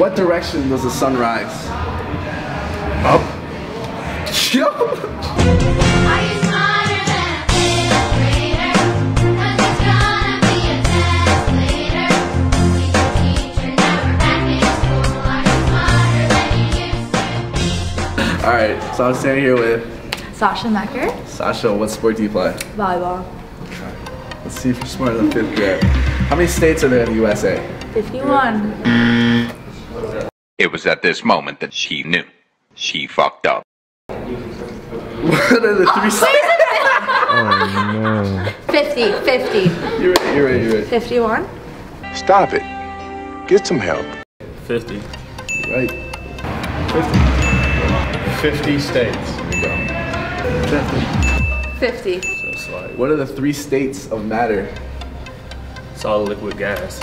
What direction does the sun rise? Up. Yo! Are you smarter than a fifth grader? 'Cause it's gonna be a test later. Teacher, teacher, now we're back in school. Are you smarter than you used to be? Alright, so I'm standing here with Sasha Mecker, Sasha. What sport do you play? volleyball. Let's see if you're smarter than fifth grade. How many states are there in the USA? 51. It was at this moment that she knew. She fucked up. What are the three states? 50, 50. You're right, you're right, you're right. 51? Stop it. Get some help. 50. You're right. 50 50 states. There you go. 50. So it's like What are the three states of matter? solid liquid gas.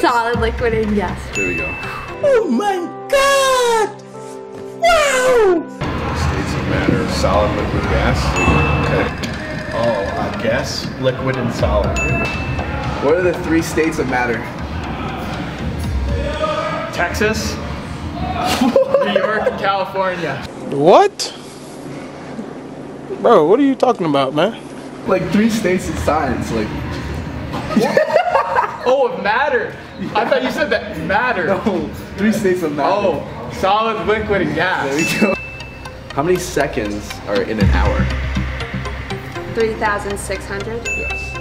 Solid, liquid, and gas. There we go. Oh states of matter, solid, liquid, gas. Okay. Oh, I guess liquid and solid. What are the three states of matter? Texas, New York, and California. What? Bro, what are you talking about, man? Like three states in science. Like Oh, it mattered. I thought you said that mattered. no, three states of matter. Oh, solid, liquid, and gas. There gas. we go. How many seconds are in an hour? 3,600. Yes.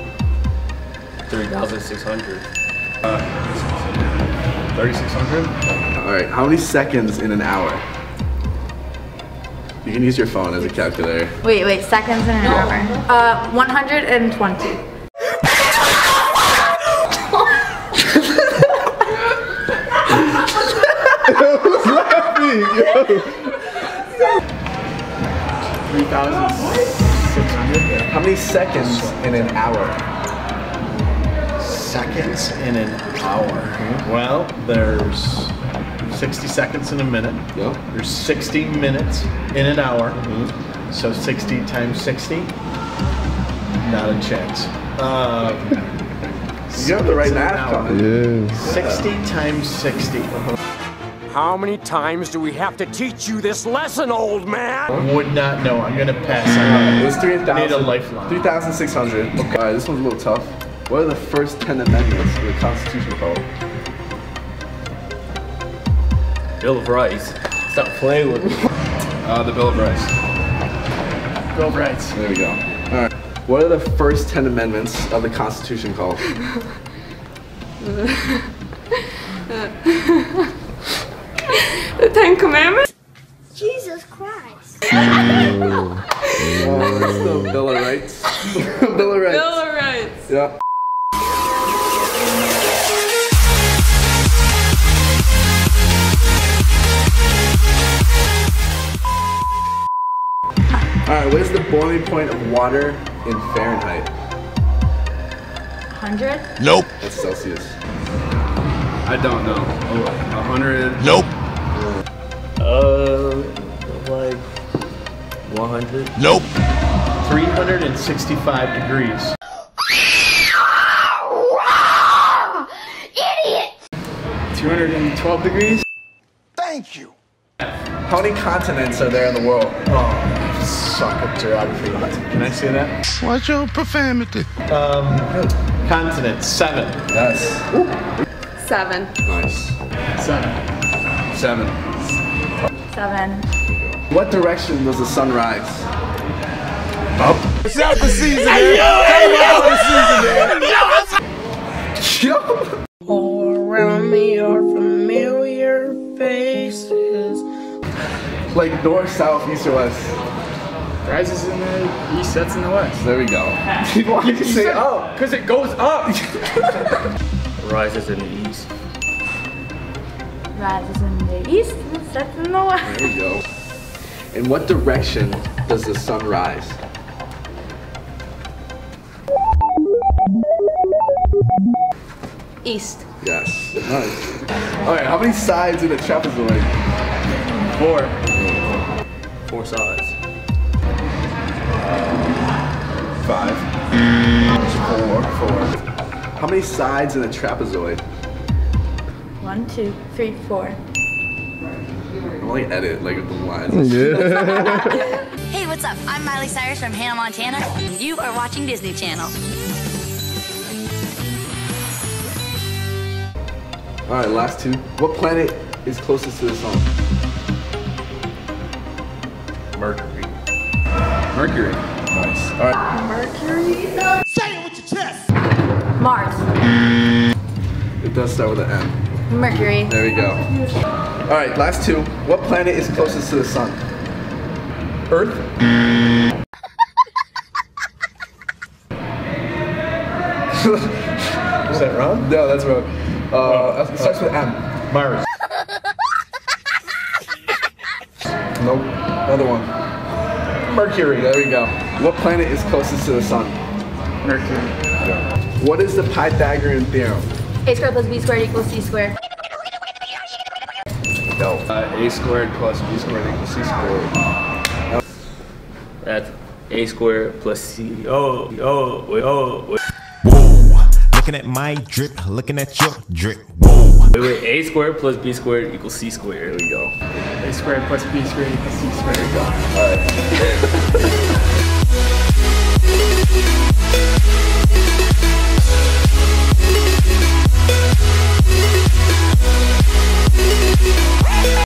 3,600. 3600? All right. How many seconds in an hour? You can use your phone as a calculator. Wait, wait, seconds in an hour. Uh, 120. Three thousand six hundred. How many seconds in an hour? Seconds in an hour. Well, there's 60 seconds in a minute. Yeah. There's 60 minutes in an hour. So 60 times 60? Not a chance. Um, You have the right math coming. 60 times 60. How many times do we have to teach you this lesson, old man? I would not know. I'm gonna pass on It was three thousand. Need a lifeline. Three thousand six hundred. Okay. All right. This one's a little tough. What are the first ten amendments of the Constitution called? Bill of Rights. Stop playing with me. Uh, the Bill of Rights. Bill of Rights. There we go. All right. What are the first ten amendments of the Constitution called? The Ten Commandments? Jesus Christ. Uh, it's the Bill of Rights. Bill of Rights. Bill of Rights. Yeah. All right, what is the boiling point of water in Fahrenheit? 100? Nope. That's Celsius. I don't know. Oh, a hundred. Nope. Uh, like 100. Nope. 365 degrees. Idiot! 212 degrees. Thank you. How many continents are there in the world? Oh, suck at geography. Can I see that? What's your profanity? Um, continent, seven. Yes. Seven. Nice. Seven. Seven. 7. What direction does the sun rise? Up. It's out the season, man. Yo! All around me are familiar faces. Like north, south, east, or west. Rises in the east, sets in the west. There we go. Why did you say up? Because it goes up. Rises in the east. Rises in the east, sets in the west. There we go. In what direction does the sun rise? East. Yes. Nice. Alright, how many sides in a trapezoid? Four. Four sides. Five. Four. Four. How many sides in a trapezoid? One, two, three, four. I'm like edit like the lines. Hey, what's up? I'm Miley Cyrus from Hannah Montana, and you are watching Disney Channel. All right, last two. What planet is closest to the sun? Mercury. Mercury. Nice. All right. Mercury. Say it with your chest. Mars. It does start with an M. Mercury. There we go. All right, last two. What planet is closest to the sun? Earth. Is that wrong? No, that's wrong. Uh, it starts with M. Mars. Nope. Another one. Mercury. There we go. What planet is closest to the sun? Mercury. What is the Pythagorean theorem? A squared plus B squared equals C squared. No. Uh, a squared plus b squared equals c squared. That's a squared plus c. Oh, oh, wait, oh, wait. Whoa, looking at my drip, looking at your drip. Whoa. Wait, wait, a squared plus b squared equals c squared. There we go. A squared plus b squared equals c squared. All right.